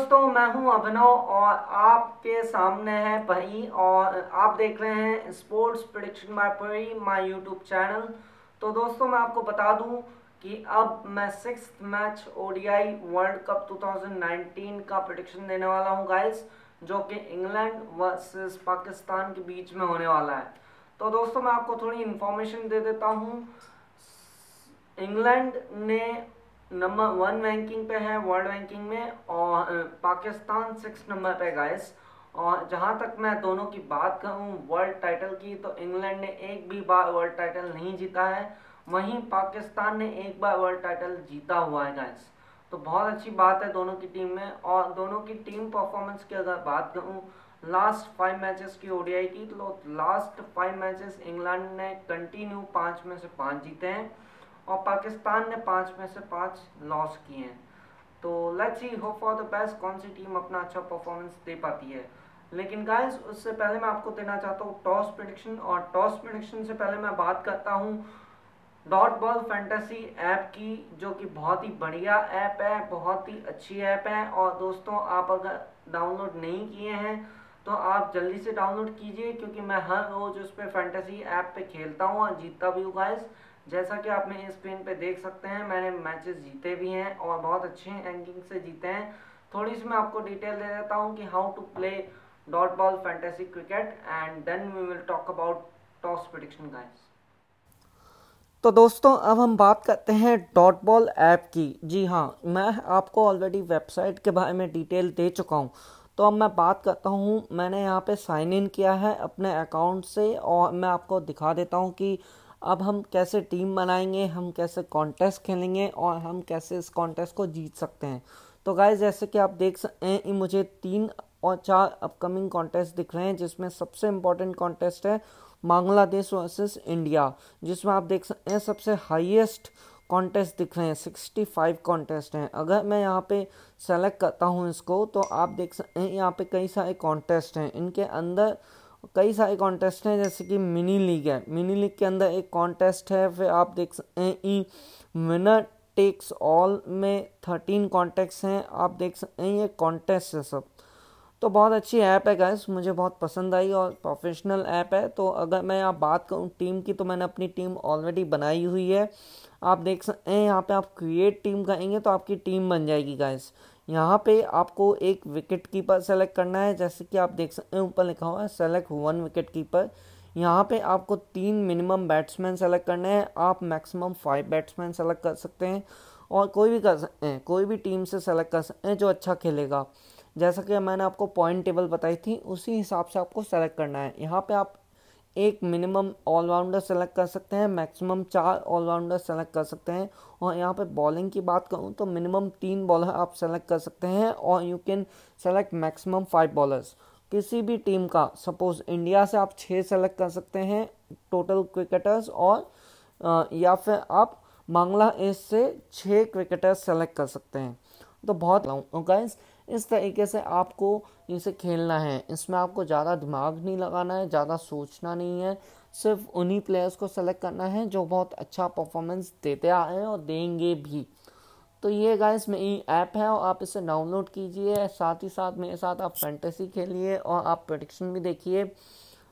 दोस्तों, मैं हूँ अभिनव और आपके सामने है पही और आप देख रहे हैं स्पोर्ट्स प्रिडिक्शन बाय पही माय यूट्यूब चैनल तो दोस्तों, मैं आपको बता दूँ कि अब मैं six match ODI world cup 2019 का प्रिडिक्शन देने वाला हूँ गाइस जो कि इंग्लैंड वर्सेस पाकिस्तान के बीच में होने वाला है। तो दोस्तों, मैं आपको थोड़ी इन्फॉर्मेशन दे देता हूँ। इंग्लैंड ने नंबर वन रैंकिंग पे है वर्ल्ड रैंकिंग में, और पाकिस्तान सिक्स नंबर पे गाइस और जहाँ तक मैं दोनों की बात करूँ वर्ल्ड टाइटल की तो इंग्लैंड ने एक भी बार वर्ल्ड टाइटल नहीं जीता है। वहीं पाकिस्तान ने एक बार वर्ल्ड टाइटल जीता हुआ है गाइस तो बहुत अच्छी बात है दोनों की टीम में। और दोनों की टीम परफॉर्मेंस की अगर बात करूँ लास्ट फाइव मैचेस की ओडीआई की तो लास्ट फाइव मैचेस इंग्लैंड ने कंटिन्यू पाँच में से पाँच जीते हैं। और पाकिस्तान ने पाँच में से पाँच लॉस किए हैं। तो let's see hope for the best कौन सी टीम अपना अच्छा परफॉर्मेंस दे पाती है। लेकिन गाइस उससे पहले मैं आपको देना चाहता हूँ टॉस प्रिडिक्शन और टॉस प्रिडिक्शन से पहले मैं बात करता हूँ डॉट बॉल फैंटेसी ऐप की, जो कि बहुत ही बढ़िया ऐप है, बहुत ही अच्छी ऐप है। और दोस्तों, आप अगर डाउनलोड नहीं किए हैं तो आप जल्दी से डाउनलोड कीजिए, क्योंकि मैं हर रोज उस पर फैंटेसी ऐप पे खेलता हूँ और जीतता भी हूँ गाइस जैसा कि आप मेरे स्क्रीन पे देख सकते हैं, मैंने मैचेस जीते भी हैं और बहुत अच्छे रैंकिंग से जीते हैं। थोड़ी सी मैं आपको डिटेल दे देता हूँ कि how to play dot ball fantasy cricket and then we will talk about toss prediction guys तो दोस्तों, अब हम बात करते हैं डॉट बॉल ऐप की। जी हाँ मैं आपको ऑलरेडी वेबसाइट के बारे में डिटेल दे चुका हूँ। तो अब मैं बात करता हूँ, मैंने यहाँ पे साइन इन किया है अपने अकाउंट से और मैं आपको दिखा देता हूँ कि अब हम कैसे टीम बनाएँगे, हम कैसे कॉन्टेस्ट खेलेंगे और हम कैसे इस कॉन्टेस्ट को जीत सकते हैं। तो गाय जैसे कि आप देख सकते हैं मुझे तीन और चार अपकमिंग कॉन्टेस्ट दिख रहे हैं, जिसमें सबसे इम्पोर्टेंट कॉन्टेस्ट है बांग्लादेश वर्सेस इंडिया जिसमें आप देख सकते हैं सबसे हाईएस्ट कॉन्टेस्ट दिख रहे हैं सिक्सटी फाइव कॉन्टेस्ट हैं। अगर मैं यहाँ पे सेलेक्ट करता हूँ इसको तो आप देख सकते हैं यहाँ पे कई सारे कॉन्टेस्ट हैं। इनके अंदर कई सारे कॉन्टेस्ट हैं, जैसे कि मिनी लीग है। मिनी लीग के अंदर एक कॉन्टेस्ट है, फिर आप देख सकते हैं विनर टेक्स ऑल में थर्टीन कॉन्टेक्ट हैं। आप देख सकते हैं ये कॉन्टेस्ट है सब। तो बहुत अच्छी ऐप है गैस मुझे बहुत पसंद आई और प्रोफेशनल ऐप है। तो अगर मैं आप बात करूँ टीम की तो मैंने अपनी टीम ऑलरेडी बनाई हुई है। आप देख सकते हैं यहाँ पे आप क्रिएट टीम करेंगे तो आपकी टीम बन जाएगी गैस यहाँ पे आपको एक विकेट कीपर सेलेक्ट करना है, जैसे कि आप देख सकते हैं, ऊपर लिखा हुआ है सेलेक्ट वन विकेट कीपर यहाँ पे आपको तीन मिनिमम बैट्समैन सेलेक्ट करने हैं, आप मैक्सिमम फाइव बैट्समैन सेलेक्ट कर सकते हैं। और कोई भी कर सकते हैं, कोई भी टीम से सेलेक्ट कर सकते हैं जो अच्छा खेलेगा। जैसा कि मैंने आपको पॉइंट टेबल बताई थी, उसी हिसाब से आपको सेलेक्ट करना है। यहाँ पे आप एक मिनिमम ऑलराउंडर सेलेक्ट कर सकते हैं मैक्सिमम चार ऑलराउंडर सेलेक्ट कर सकते हैं। और यहाँ पे बॉलिंग की बात करूँ तो मिनिमम तीन बॉलर आप सेलेक्ट कर सकते हैं और you can select maximum five bowlers किसी भी टीम का सपोज़ इंडिया से आप छः सेलेक्ट कर सकते हैं टोटल क्रिकेटर्स और या फिर आप बांग्लादेश से छः क्रिकेटर्स सेलेक्ट कर सकते हैं। तो बहुत गाइस इस तरीके से आपको इसे खेलना है। इसमें आपको ज़्यादा दिमाग नहीं लगाना है, ज़्यादा सोचना नहीं है। सिर्फ़ उन्हीं प्लेयर्स को सेलेक्ट करना है जो बहुत अच्छा परफॉर्मेंस देते आए हैं और देंगे भी। तो ये गाइस मेरी ऐप है और आप इसे डाउनलोड कीजिए। साथ ही साथ मेरे साथ आप फैंटेसी खेलिए और आप प्रडिक्शन भी देखिए।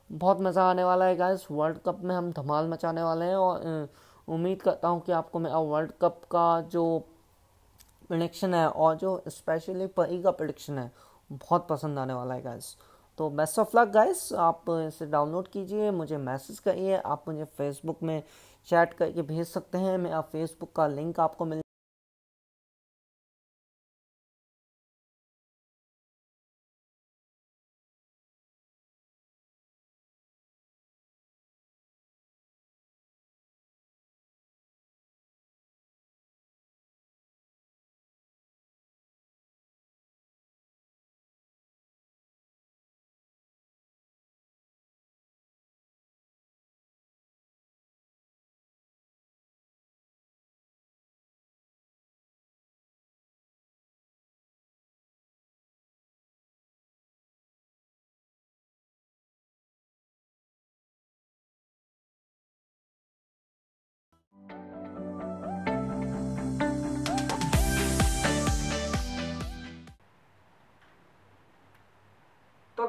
बहुत मज़ा आने वाला है गाइस वर्ल्ड कप में हम धमाल मचाने वाले हैं और उम्मीद करता हूँ कि आपको मेरा वर्ल्ड कप का जो प्रडिक्शन है और जो स्पेशली परी का प्रडिक्शन है, बहुत पसंद आने वाला है गाइस तो बेस्ट ऑफ़ लक गाइस आप इसे डाउनलोड कीजिए, मुझे मैसेज करिए, आप मुझे फेसबुक में चैट करके भेज सकते हैं मेरा फेसबुक का लिंक आपको मिल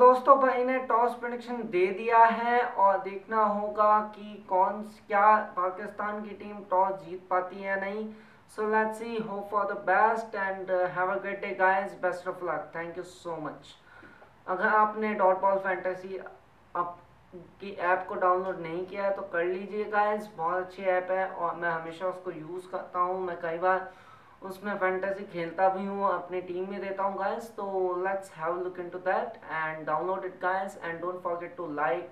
दोस्तों, भाई ने टॉस प्रोडिक्शन दे दिया है और देखना होगा कि कौन, क्या पाकिस्तान की टीम टॉस जीत पाती है नहीं। So let's see hope for the best and have a great day guys best of luck thank you so much अगर आपने डॉट बॉल फैंटेसी अप की ऐप को डाउनलोड नहीं किया है तो कर लीजिए गाइस बहुत अच्छी ऐप है और मैं हमेशा उसको यूज़ करता हूँ। मैं कई बार उसमें फैंटेसी खेलता भी हूँ अपनी टीम में देता हूँ गाइस तो let's have look into that and download it guys and don't forget to like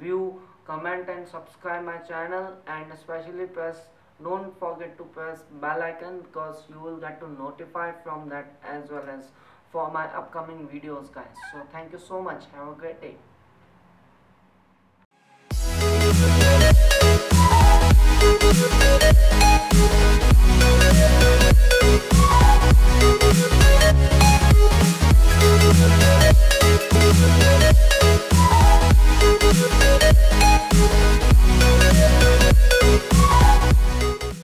view comment and subscribe my channel and specially press don't forget to press bell icon because you will get to notify from that as well as for my upcoming videos guys so thank you so much have a great day We'll